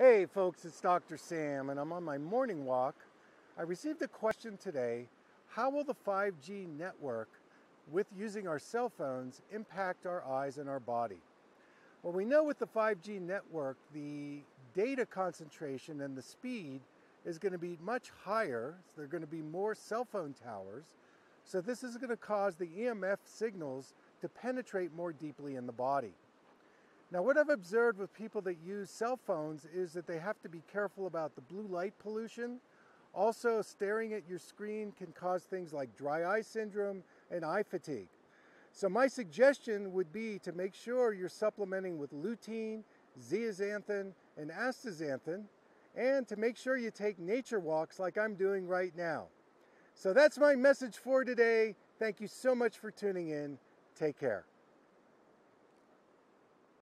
Hey folks, it's Dr. Sam and I'm on my morning walk. I received a question today, how will the 5G network with using our cell phones impact our eyes and our body? Well, we know with the 5G network, the data concentration and the speed is going to be much higher. So there are going to be more cell phone towers. So this is going to cause the EMF signals to penetrate more deeply in the body. Now, what I've observed with people that use cell phones is that they have to be careful about the blue light pollution. Also, staring at your screen can cause things like dry eye syndrome and eye fatigue. So, my suggestion would be to make sure you're supplementing with lutein, zeaxanthin, and astaxanthin, and to make sure you take nature walks like I'm doing right now. So, that's my message for today. Thank you so much for tuning in. Take care.